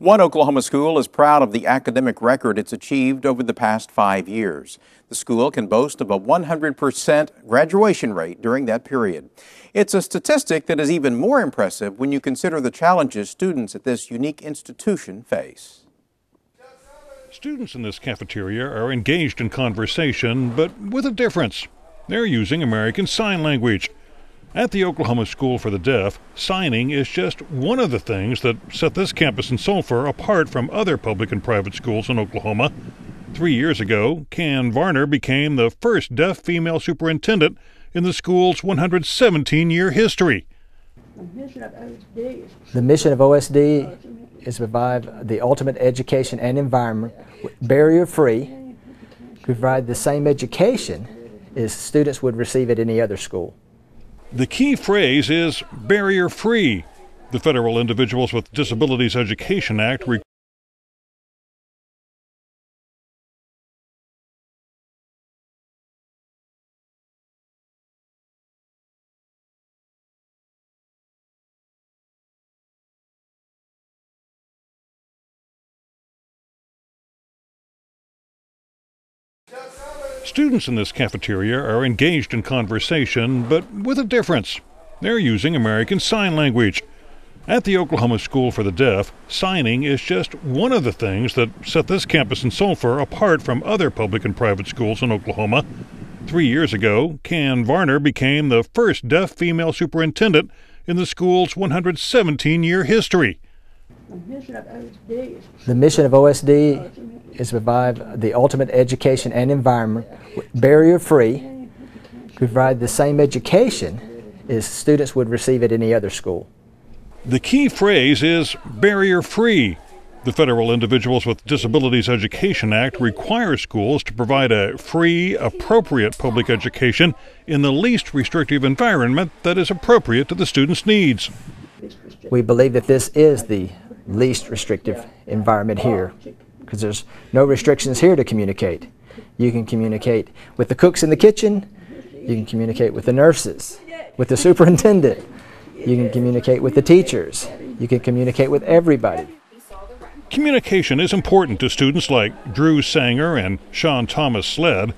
One Oklahoma school is proud of the academic record it's achieved over the past five years. The school can boast of a 100% graduation rate during that period. It's a statistic that is even more impressive when you consider the challenges students at this unique institution face. Students in this cafeteria are engaged in conversation, but with a difference. They're using American Sign Language. At the Oklahoma School for the Deaf, signing is just one of the things that set this campus in Sulphur apart from other public and private schools in Oklahoma. Three years ago, Can Varner became the first deaf female superintendent in the school's 117 year history. The mission of OSD is to provide the ultimate education and environment barrier free, provide the same education as students would receive at any other school. The key phrase is barrier free. The Federal Individuals with Disabilities Education Act Students in this cafeteria are engaged in conversation, but with a difference. They're using American Sign Language. At the Oklahoma School for the Deaf, signing is just one of the things that set this campus in Sulphur apart from other public and private schools in Oklahoma. Three years ago, Can Varner became the first deaf female superintendent in the school's 117 year history. The mission of OSD is to provide the ultimate education and environment barrier free, provide the same education as students would receive at any other school. The key phrase is barrier free. The Federal Individuals with Disabilities Education Act requires schools to provide a free, appropriate public education in the least restrictive environment that is appropriate to the student's needs. We believe that this is the least restrictive environment here because there's no restrictions here to communicate. You can communicate with the cooks in the kitchen, you can communicate with the nurses, with the superintendent, you can communicate with the teachers, you can communicate with everybody. Communication is important to students like Drew Sanger and Sean Thomas Sled.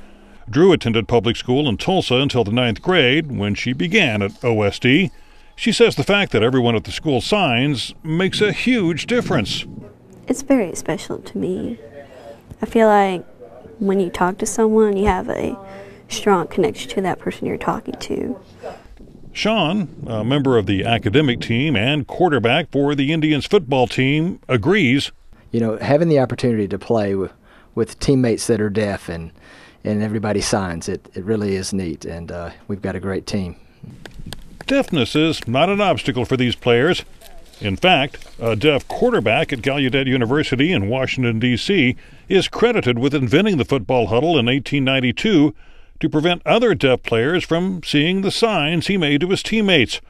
Drew attended public school in Tulsa until the ninth grade when she began at OSD. She says the fact that everyone at the school signs makes a huge difference. It's very special to me. I feel like when you talk to someone, you have a strong connection to that person you're talking to. Sean, a member of the academic team and quarterback for the Indians football team, agrees. You know, having the opportunity to play with, with teammates that are deaf and, and everybody signs, it, it really is neat, and uh, we've got a great team. Deafness is not an obstacle for these players. In fact, a deaf quarterback at Gallaudet University in Washington, D.C., is credited with inventing the football huddle in 1892 to prevent other deaf players from seeing the signs he made to his teammates.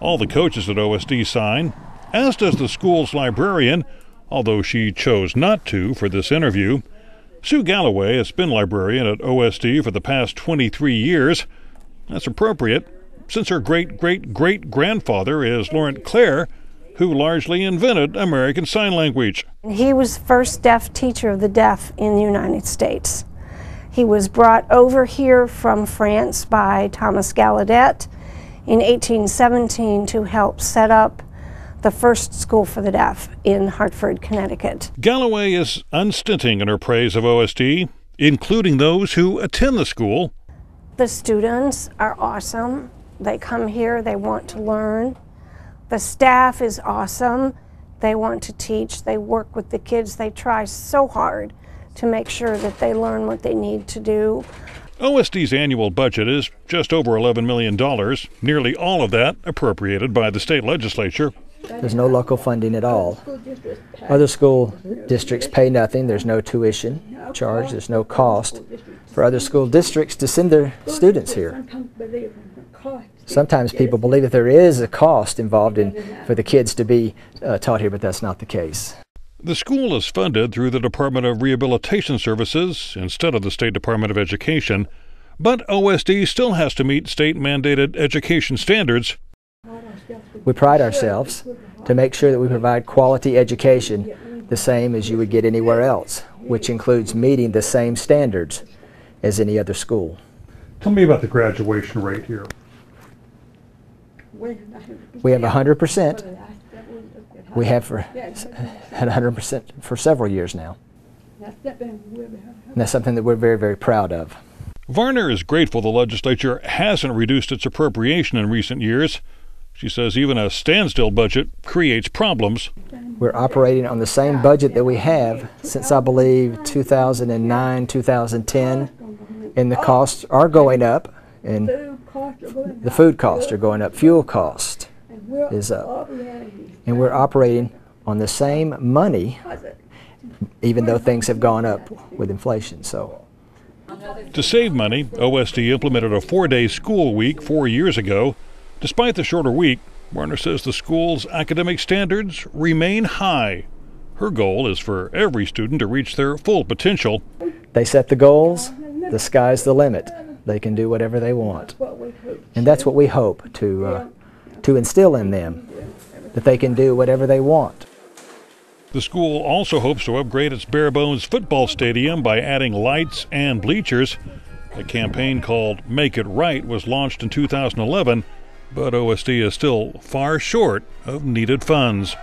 All the coaches at OSD sign, as does the school's librarian, although she chose not to for this interview. Sue Galloway has been librarian at OSD for the past 23 years. That's appropriate since her great great great grandfather is Laurent Clerc, who largely invented American Sign Language. He was the first deaf teacher of the deaf in the United States. He was brought over here from France by Thomas Gallaudet in 1817 to help set up the first school for the deaf in Hartford, Connecticut. Galloway is unstinting in her praise of OSD, including those who attend the school. The students are awesome. They come here, they want to learn. The staff is awesome. They want to teach, they work with the kids, they try so hard to make sure that they learn what they need to do. OSD's annual budget is just over $11 million, nearly all of that appropriated by the state legislature. There's no local funding at all. Other school districts pay nothing, there's no tuition charge, there's no cost for other school districts to send their students here. Sometimes people believe that there is a cost involved in for the kids to be uh, taught here, but that's not the case. The school is funded through the Department of Rehabilitation Services instead of the State Department of Education, but OSD still has to meet state mandated education standards. We pride ourselves to make sure that we provide quality education the same as you would get anywhere else, which includes meeting the same standards as any other school. Tell me about the graduation rate here. We have 100%. We have for, had 100% for several years now. And that's something that we're very, very proud of. Varner is grateful the legislature hasn't reduced its appropriation in recent years. She says even a standstill budget creates problems. We're operating on the same budget that we have since I believe 2009, 2010, and the costs are going up, and the food costs are going up, fuel cost is up, and we're operating on the same money, even though things have gone up with inflation. So. To save money, OSD implemented a four day school week four years ago. Despite the shorter week, Varner says the school's academic standards remain high. Her goal is for every student to reach their full potential. They set the goals, the sky's the limit. They can do whatever they want. And that's what we hope to, uh, to instill in them, that they can do whatever they want. The school also hopes to upgrade its bare bones football stadium by adding lights and bleachers. A campaign called Make It Right was launched in 2011, but OSD is still far short of needed funds.